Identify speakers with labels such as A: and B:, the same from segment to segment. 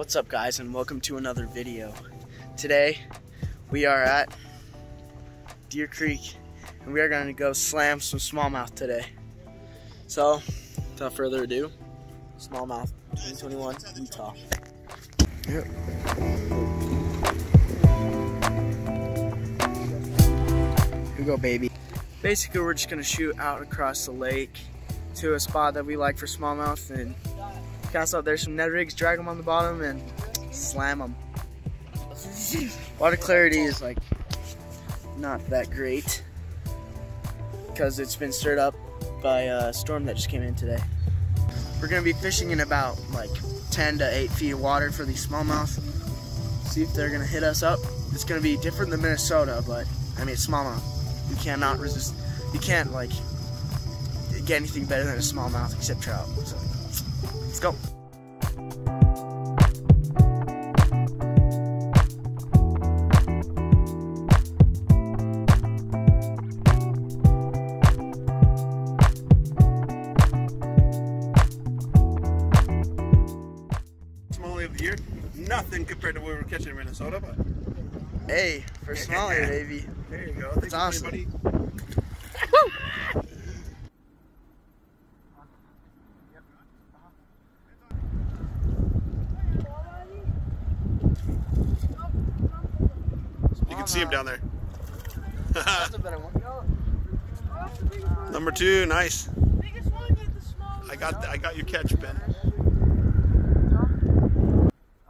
A: What's up guys and welcome to another video. Today we are at Deer Creek and we are going to go slam some smallmouth today. So without further ado, smallmouth 2021 Utah. Yep. Here we go baby. Basically we're just going to shoot out across the lake to a spot that we like for smallmouth and cast out there some Ned rigs, drag them on the bottom, and slam them. Water clarity is like not that great because it's been stirred up by a storm that just came in today. We're gonna be fishing in about like 10 to 8 feet of water for these smallmouth. See if they're gonna hit us up. It's gonna be different than Minnesota, but I mean smallmouth. You cannot resist. You can't like get anything better than a smallmouth except trout. So. Let's go.
B: Of the year. Nothing compared to what we were catching in Minnesota, but
A: Hey, for smaller, baby.
B: there you go. Thanks
A: It's awesome.
B: buddy. See him down there.
A: That's a better one.
B: Number two, nice. I got I got your catch, Ben.
A: I don't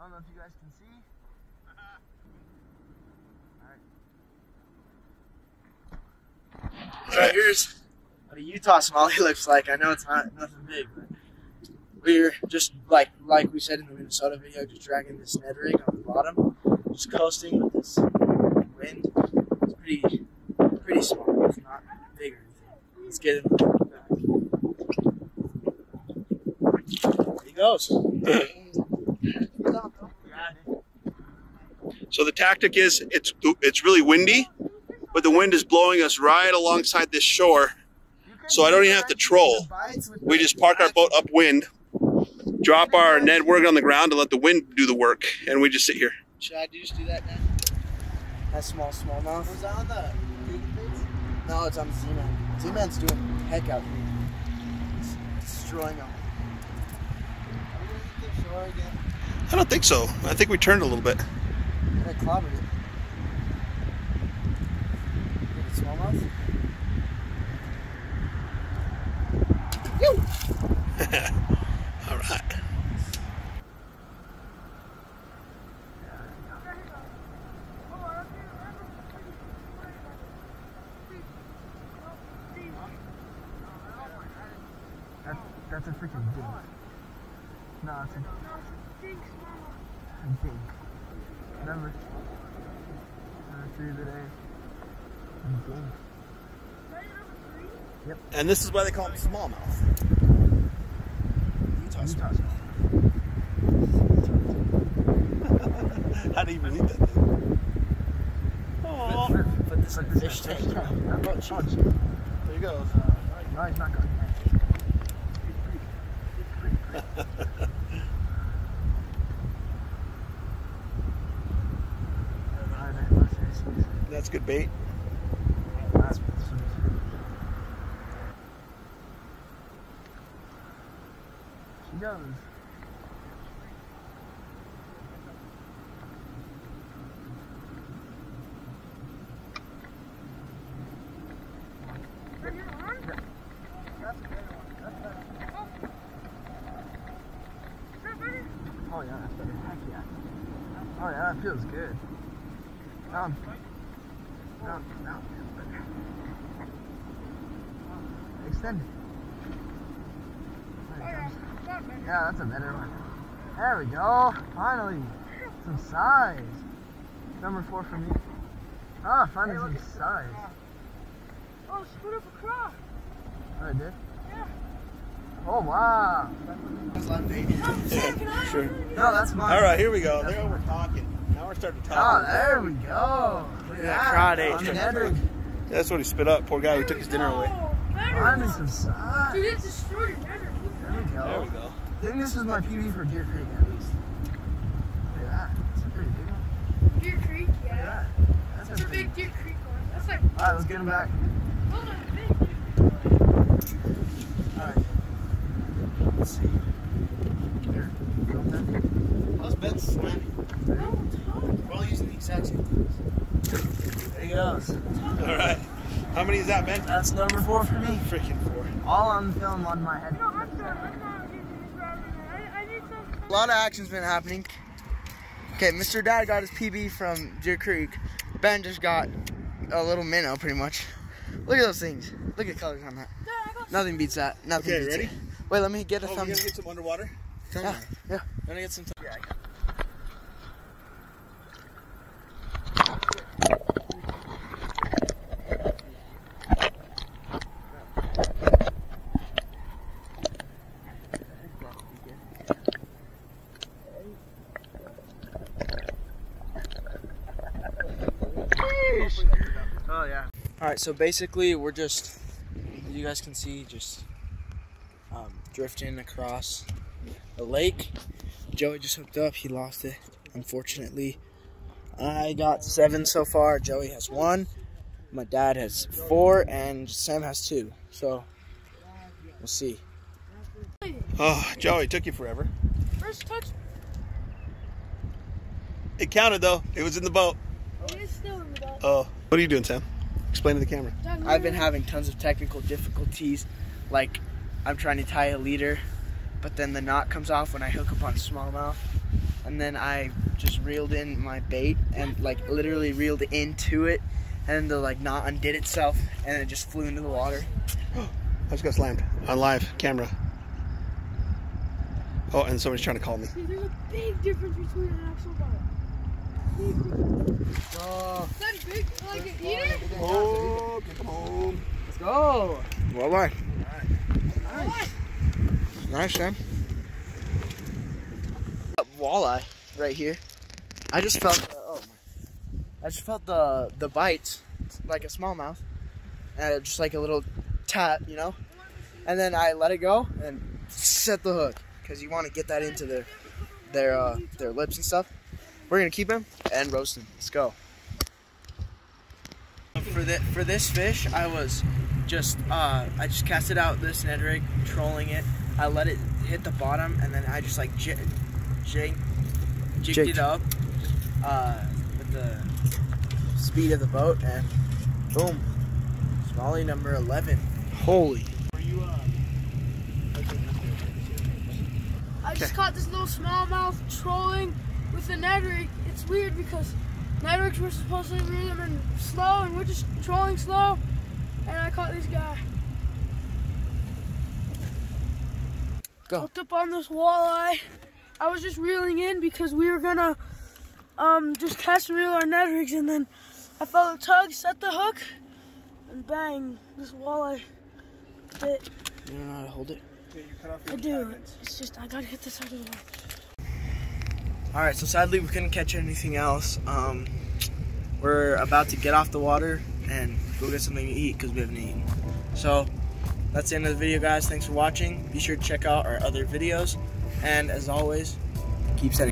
A: know if you guys can see. All right, here's what a Utah smallie looks like. I know it's not nothing big, but we're just like like we said in the Minnesota video, just dragging this Ned rig on the bottom, just coasting with this wind. It's pretty pretty small. It's not big or anything. Let's get him back. There he goes.
B: So the tactic is it's it's really windy, but the wind is blowing us right alongside this shore. So I don't even have to troll. We just park our boat upwind, drop our Ned work on the ground, and let the wind do the work, and we just sit here.
A: Should I just do that now? That small smallmouth. Was that on the No, it's on the Z-Man. Z-Man's doing heck out here. It's destroying them. Are we gonna get shore again?
B: I don't think so. I think we turned a little bit.
A: I clobbered it. Get the smallmouth?
B: All right.
A: That's, that's a freaking dink. No, it's a, a dink. Remember? Number three of the day. Dink.
B: And this is why they call them smallmouth. Utah
A: Utah
B: How do you even eat that thing?
A: Put, put this in the fish tank.
B: There you go.
A: No, he's not going.
B: That's good bait.
A: She goes. Oh yeah, that's better. Heck yeah. Oh yeah, that feels good. Um, no, no. Extend it. There. Yeah, that's a better one. There we go. Finally, some size. Number four for me. Ah, finally some size.
C: Oh, split up across.
A: Oh, I did.
C: Yeah.
A: Oh wow.
B: Sure.
A: No, that's mine.
B: All right, here we go. There we're talking.
A: Oh, there we go. That.
B: That's what he spit up. Poor guy, who took his go. dinner away.
A: Mine some size.
C: Dude, it destroyed.
A: There we go.
B: There we go.
A: I think this is my PB for Deer Creek at least. Look at that. That's a pretty big one. Deer Creek, yeah. that's, a, a big
C: Deer Creek one. That's like.
D: Alright, let's get him back.
C: Hold on.
A: All using the exact same things. There he goes.
B: All right. How many is that, Ben?
A: That's number four for me.
B: Freaking four.
A: All on film on my head. A lot of action's been happening. Okay, Mr. Dad got his PB from Deer Creek. Ben just got a little minnow, pretty much. Look at those things. Look at the colors on that. Nothing beats that. Nothing
B: Okay,
A: beats
B: ready?
A: it. Wait, let me get a
B: Oh, we
A: thumb.
B: gotta get some underwater. Come
A: Yeah,
B: on.
A: yeah.
B: Gonna get some.
A: Yeah, Oh yeah. All right, so basically we're just, you guys can see, just um, drifting across the lake. Joey just hooked up. He lost it, unfortunately. I got seven so far. Joey has one. My dad has four, and Sam has two. So we'll see.
B: Oh, Joey, took you forever.
C: First touch.
B: It counted though. It was in the boat.
C: It is still in the boat.
B: Oh. What are you doing, Sam? Explain to the camera.
A: I've been having tons of technical difficulties. Like I'm trying to tie a leader, but then the knot comes off when I hook up on smallmouth, and then I just reeled in my bait and like literally reeled into it, and the like knot undid itself and it just flew into the water.
B: I just got slammed on live camera. Oh, and somebody's trying to call me.
C: See, there's a big difference between an actual boat.
A: Oh,
C: Is
B: home.
A: let's go! Bye.
C: What?
A: Nice, Sam. Walleye right here. I just felt. Uh, oh my! I just felt the the bites like a smallmouth, and just like a little tap, you know. And then I let it go and set the hook because you want to get that into their their uh, their lips and stuff. We're gonna keep him and roast him. Let's go. For that for this fish, I was just uh, I just casted out this Ned rig, trolling it. I let it hit the bottom, and then I just like j- j- jigged
D: Jigged.
A: it up uh, with the speed of the boat, and boom, smallie number eleven.
D: Holy.
C: I just caught this little smallmouth trolling with the Ned rig. It's weird because Ned rigs were supposed to reel them in slow, and we're just trolling slow. And I caught this guy.
A: Go.
C: Hooked up on this walleye. I was just reeling in because we were gonna um, just cast and reel our Ned rigs, and then I felt a tug, set the hook, and bang, this walleye bit.
A: You don't know how to hold it.
C: I do. It's just I gotta hit this out of the way.
A: All right, so sadly we couldn't catch anything else. Um, we're about to get off the water and go get something to eat because we haven't eaten. So that's the end of the video, guys. Thanks for watching. Be sure to check out our other videos, and as always, keep setting.